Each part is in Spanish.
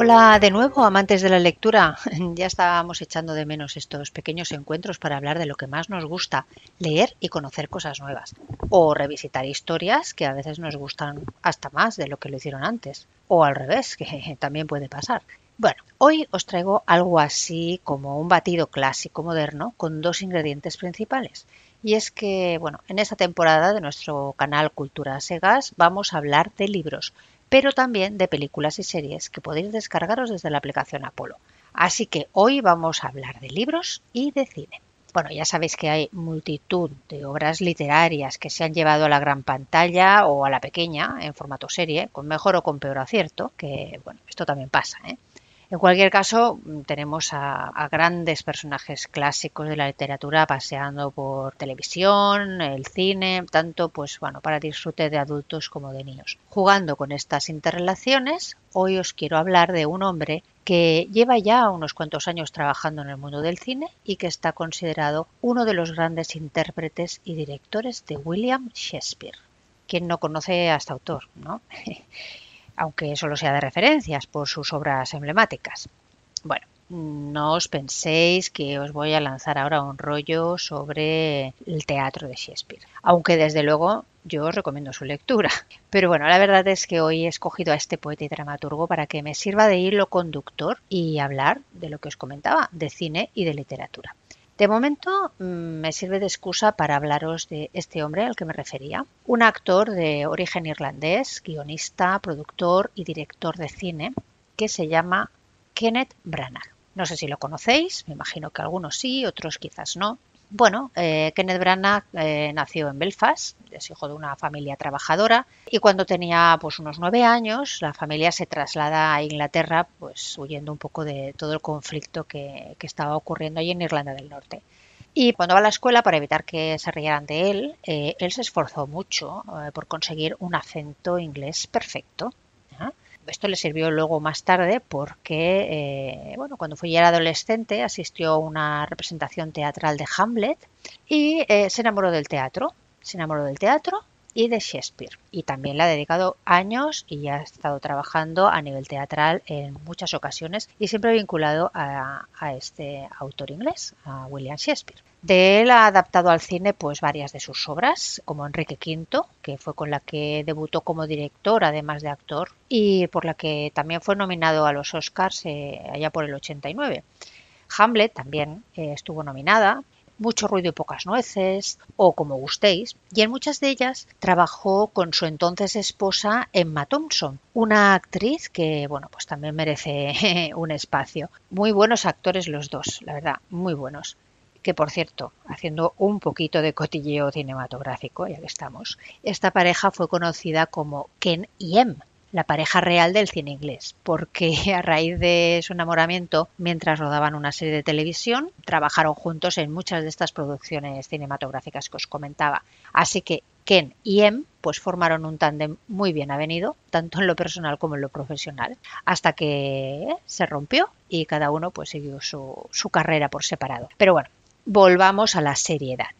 Hola de nuevo, amantes de la lectura. Ya estábamos echando de menos estos pequeños encuentros para hablar de lo que más nos gusta, leer y conocer cosas nuevas. O revisitar historias que a veces nos gustan hasta más de lo que lo hicieron antes. O al revés, que también puede pasar. Bueno, hoy os traigo algo así como un batido clásico moderno con dos ingredientes principales. Y es que, bueno, en esta temporada de nuestro canal Cultura Segas vamos a hablar de libros, pero también de películas y series que podéis descargaros desde la aplicación Apolo. Así que hoy vamos a hablar de libros y de cine. Bueno, ya sabéis que hay multitud de obras literarias que se han llevado a la gran pantalla o a la pequeña en formato serie, con mejor o con peor acierto, que bueno, esto también pasa, ¿eh? En cualquier caso, tenemos a, grandes personajes clásicos de la literatura paseando por televisión, el cine, tanto pues bueno, para disfrute de adultos como de niños. Jugando con estas interrelaciones, hoy os quiero hablar de un hombre que lleva ya unos cuantos años trabajando en el mundo del cine y que está considerado uno de los grandes intérpretes y directores de William Shakespeare. ¿Quién no conoce a este autor, no? aunque solo sea de referencias por sus obras emblemáticas. Bueno, no os penséis que os voy a lanzar ahora un rollo sobre el teatro de Shakespeare, aunque desde luego yo os recomiendo su lectura. Pero bueno, la verdad es que hoy he escogido a este poeta y dramaturgo para que me sirva de hilo conductor y hablar de lo que os comentaba, de cine y de literatura. De momento mm, me sirve de excusa para hablaros de este hombre al que me refería, un actor de origen irlandés, guionista, productor y director de cine que se llama Kenneth Branagh. No sé si lo conocéis, me imagino que algunos sí, otros quizás no. Bueno, eh, Kenneth Branagh eh, nació en Belfast, es hijo de una familia trabajadora y cuando tenía pues unos nueve años la familia se traslada a Inglaterra pues huyendo un poco de todo el conflicto que, estaba ocurriendo allí en Irlanda del Norte. Y cuando va a la escuela, para evitar que se rieran de él, eh, él se esforzó mucho por conseguir un acento inglés perfecto esto le sirvió luego más tarde porque, eh, bueno, cuando fue ya adolescente asistió a una representación teatral de Hamlet y eh, se enamoró del teatro. Se enamoró del teatro y de Shakespeare. Y también le ha dedicado años y ha estado trabajando a nivel teatral en muchas ocasiones y siempre vinculado a, a este autor inglés, a William Shakespeare. De él ha adaptado al cine pues varias de sus obras, como Enrique V, que fue con la que debutó como director, además de actor, y por la que también fue nominado a los Oscars eh, allá por el 89. Hamlet también eh, estuvo nominada, Mucho ruido y pocas nueces, o como gustéis, y en muchas de ellas trabajó con su entonces esposa Emma Thompson, una actriz que, bueno, pues también merece un espacio. Muy buenos actores los dos, la verdad, muy buenos. Que por cierto, haciendo un poquito de cotilleo cinematográfico, ya que estamos, esta pareja fue conocida como Ken y Em, la pareja real del cine inglés, porque a raíz de su enamoramiento, mientras rodaban una serie de televisión, trabajaron juntos en muchas de estas producciones cinematográficas que os comentaba. Así que Ken y Em pues formaron un tándem muy bien avenido, tanto en lo personal como en lo profesional, hasta que se rompió y cada uno pues siguió su, su carrera por separado. Pero bueno, volvamos a la seriedad.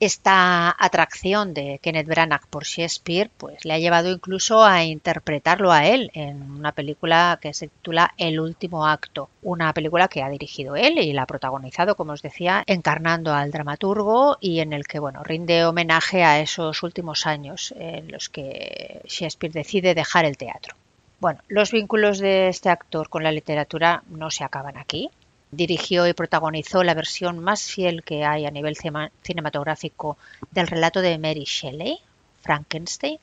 Esta atracción de Kenneth Branagh por Shakespeare pues, le ha llevado incluso a interpretarlo a él en una película que se titula El último acto, una película que ha dirigido él y la ha protagonizado, como os decía, encarnando al dramaturgo y en el que bueno, rinde homenaje a esos últimos años en los que Shakespeare decide dejar el teatro. Bueno, los vínculos de este actor con la literatura no se acaban aquí. Dirigió y protagonizó la versión más fiel que hay a nivel cinematográfico del relato de Mary Shelley, Frankenstein,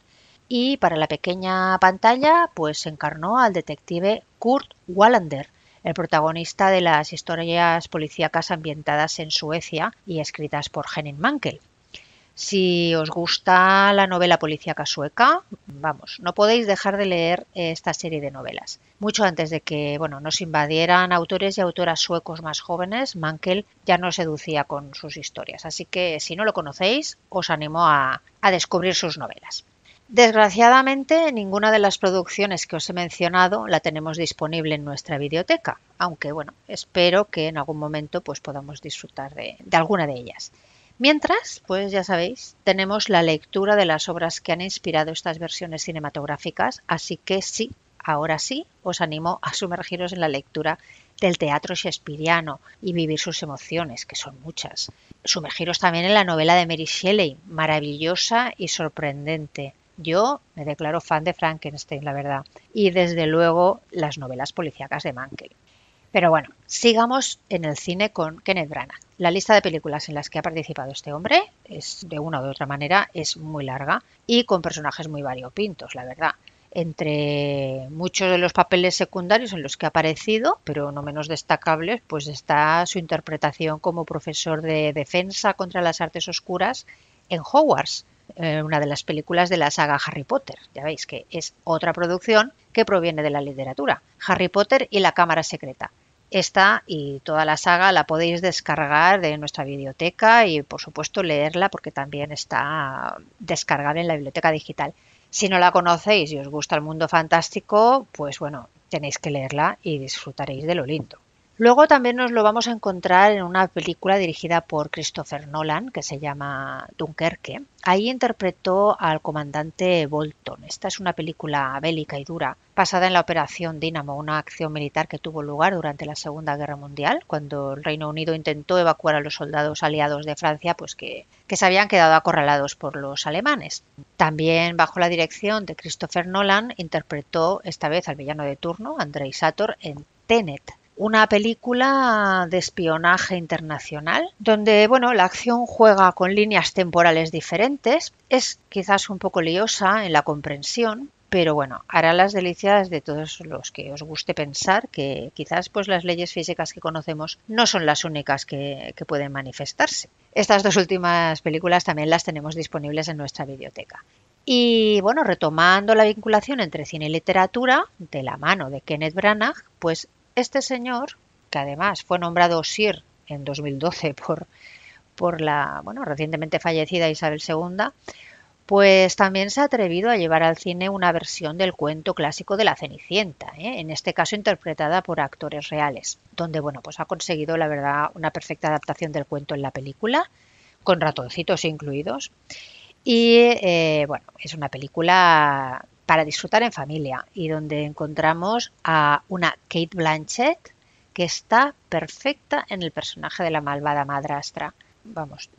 y para la pequeña pantalla pues encarnó al detective Kurt Wallander, el protagonista de las historias policíacas ambientadas en Suecia y escritas por Henning Mankell. Si os gusta la novela policíaca sueca, vamos, no podéis dejar de leer esta serie de novelas. Mucho antes de que bueno, nos invadieran autores y autoras suecos más jóvenes, Mankell ya nos seducía con sus historias. Así que si no lo conocéis, os animo a, a descubrir sus novelas. Desgraciadamente, ninguna de las producciones que os he mencionado la tenemos disponible en nuestra biblioteca, aunque bueno, espero que en algún momento pues, podamos disfrutar de, de alguna de ellas. Mientras, pues ya sabéis, tenemos la lectura de las obras que han inspirado estas versiones cinematográficas, así que sí, ahora sí os animo a sumergiros en la lectura del teatro shakespeariano y vivir sus emociones, que son muchas. Sumergiros también en la novela de Mary Shelley, maravillosa y sorprendente. Yo me declaro fan de Frankenstein, la verdad, y desde luego las novelas policíacas de Mankell. Pero bueno, sigamos en el cine con Kenneth Branagh. La lista de películas en las que ha participado este hombre es de una u otra manera es muy larga y con personajes muy variopintos, la verdad. Entre muchos de los papeles secundarios en los que ha aparecido, pero no menos destacables, pues está su interpretación como profesor de defensa contra las artes oscuras en Hogwarts, eh, una de las películas de la saga Harry Potter. Ya veis que es otra producción que proviene de la literatura. Harry Potter y la Cámara Secreta. Esta y toda la saga la podéis descargar de nuestra biblioteca y por supuesto leerla porque también está descargable en la biblioteca digital. Si no la conocéis y os gusta el mundo fantástico, pues bueno, tenéis que leerla y disfrutaréis de lo lindo. Luego también nos lo vamos a encontrar en una película dirigida por Christopher Nolan que se llama Dunkerque. Ahí interpretó al comandante Bolton. Esta es una película bélica y dura basada en la Operación Dínamo, una acción militar que tuvo lugar durante la Segunda Guerra Mundial, cuando el Reino Unido intentó evacuar a los soldados aliados de Francia, pues que, que se habían quedado acorralados por los alemanes. También bajo la dirección de Christopher Nolan interpretó esta vez al villano de turno, Andrei Sator, en Tenet una película de espionaje internacional donde bueno la acción juega con líneas temporales diferentes. Es quizás un poco liosa en la comprensión pero bueno hará las delicias de todos los que os guste pensar que quizás pues las leyes físicas que conocemos no son las únicas que, que pueden manifestarse. Estas dos últimas películas también las tenemos disponibles en nuestra biblioteca. Y bueno, retomando la vinculación entre cine y literatura, de la mano de Kenneth Branagh, pues este señor, que además fue nombrado Sir en 2012 por, por la bueno, recientemente fallecida Isabel II, pues también se ha atrevido a llevar al cine una versión del cuento clásico de la Cenicienta, ¿eh? en este caso interpretada por actores reales, donde bueno, pues ha conseguido la verdad una perfecta adaptación del cuento en la película, con ratoncitos incluidos. Y eh, bueno, es una película para disfrutar en familia y donde encontramos a una Kate Blanchett que está perfecta en el personaje de la malvada madrastra. Vamos,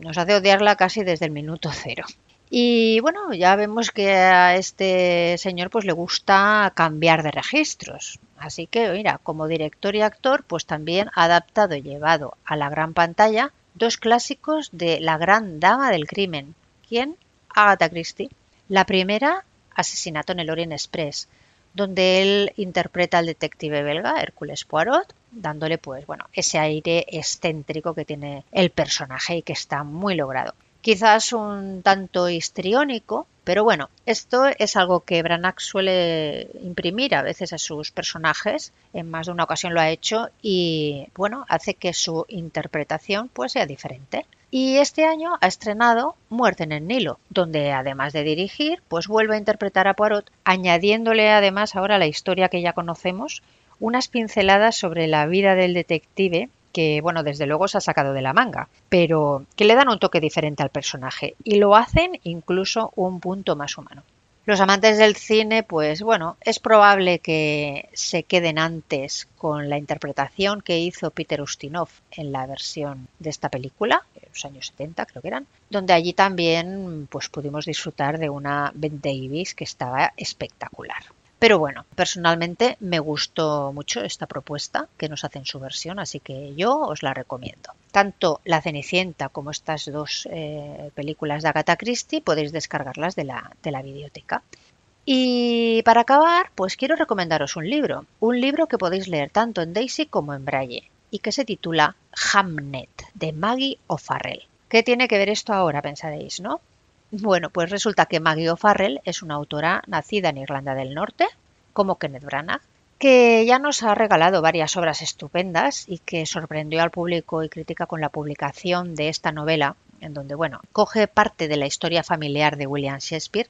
nos hace odiarla casi desde el minuto cero. Y bueno, ya vemos que a este señor pues le gusta cambiar de registros. Así que, mira, como director y actor, pues también ha adaptado y llevado a la gran pantalla dos clásicos de La Gran Dama del Crimen. ¿Quién? Agatha Christie. La primera Asesinato en el Orient Express, donde él interpreta al detective belga Hércules Poirot, dándole pues bueno, ese aire excéntrico que tiene el personaje y que está muy logrado. Quizás un tanto histriónico, pero bueno, esto es algo que Branagh suele imprimir a veces a sus personajes, en más de una ocasión lo ha hecho y bueno, hace que su interpretación pues sea diferente. Y este año ha estrenado Muerte en el Nilo, donde además de dirigir, pues vuelve a interpretar a Poirot, añadiéndole además ahora la historia que ya conocemos, unas pinceladas sobre la vida del detective que, bueno, desde luego se ha sacado de la manga, pero que le dan un toque diferente al personaje y lo hacen incluso un punto más humano. Los amantes del cine, pues bueno, es probable que se queden antes con la interpretación que hizo Peter Ustinov en la versión de esta película, en los años 70 creo que eran, donde allí también pues pudimos disfrutar de una Ben Davis que estaba espectacular. Pero bueno, personalmente me gustó mucho esta propuesta que nos hacen su versión, así que yo os la recomiendo. Tanto La Cenicienta como estas dos eh, películas de Agatha Christie podéis descargarlas de la, de la biblioteca. Y para acabar, pues quiero recomendaros un libro, un libro que podéis leer tanto en Daisy como en Braille y que se titula Hamnet de Maggie O'Farrell. ¿Qué tiene que ver esto ahora, pensaréis, no? Bueno, pues resulta que Maggie O'Farrell es una autora nacida en Irlanda del Norte, como Kenneth Branagh, que ya nos ha regalado varias obras estupendas y que sorprendió al público y crítica con la publicación de esta novela, en donde, bueno, coge parte de la historia familiar de William Shakespeare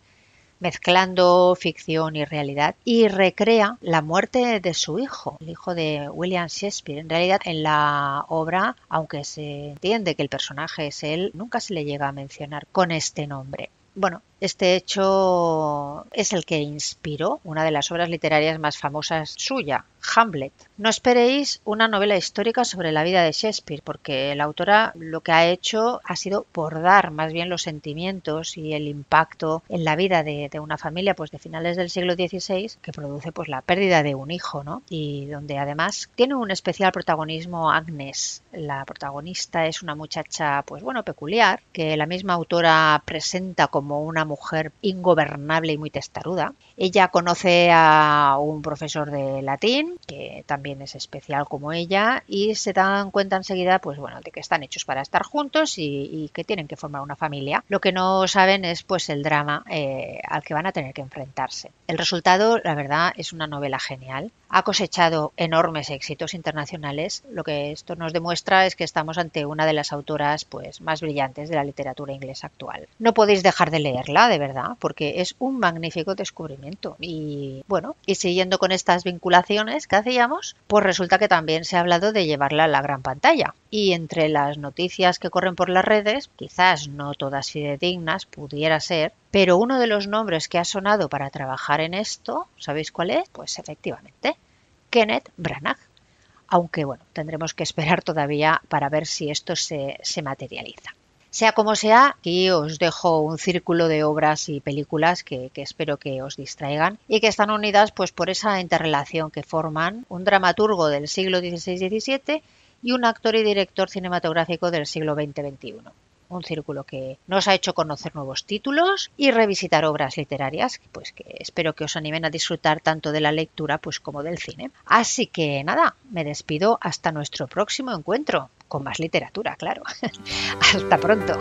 mezclando ficción y realidad, y recrea la muerte de su hijo, el hijo de William Shakespeare. En realidad, en la obra, aunque se entiende que el personaje es él, nunca se le llega a mencionar con este nombre. Bueno, Este hecho es el que inspiró una de las obras literarias más famosas suya, Hamlet. No esperéis una novela histórica sobre la vida de Shakespeare, porque la autora lo que ha hecho ha sido bordar más bien los sentimientos y el impacto en la vida de, una familia pues de finales del siglo XVI que produce pues la pérdida de un hijo, ¿no? Y donde además tiene un especial protagonismo Agnes. La protagonista es una muchacha pues bueno peculiar que la misma autora presenta como una mujer ingobernable y muy testaruda. Ella conoce a un profesor de latín que también es especial como ella, y se dan cuenta enseguida, pues bueno, de que están hechos para estar juntos y, que tienen que formar una familia. Lo que no saben es pues el drama eh, al que van a tener que enfrentarse. El resultado, la verdad, es una novela genial. Ha cosechado enormes éxitos internacionales. Lo que esto nos demuestra es que estamos ante una de las autoras pues más brillantes de la literatura inglesa actual. No podéis dejar de leerla, de verdad, porque es un magnífico descubrimiento. Y bueno, y siguiendo con estas vinculaciones, que hacíamos, pues resulta que también se ha hablado de llevarla a la gran pantalla. Y entre las noticias que corren por las redes, quizás no todas fidedignas, pudiera ser, pero uno de los nombres que ha sonado para trabajar en esto, ¿sabéis cuál es? Pues efectivamente, Kenneth Branagh. Aunque bueno, tendremos que esperar todavía para ver si esto se, se materializa. Sea como sea, aquí os dejo un círculo de obras y películas que, espero que os distraigan y que están unidas pues por esa interrelación que forman un dramaturgo del siglo XVI-XVII y un actor y director cinematográfico del siglo XX-XXI un círculo que nos ha hecho conocer nuevos títulos y revisitar obras literarias, pues que espero que os animen a disfrutar tanto de la lectura pues como del cine. Así que nada, me despido hasta nuestro próximo encuentro con más literatura, claro. Hasta pronto.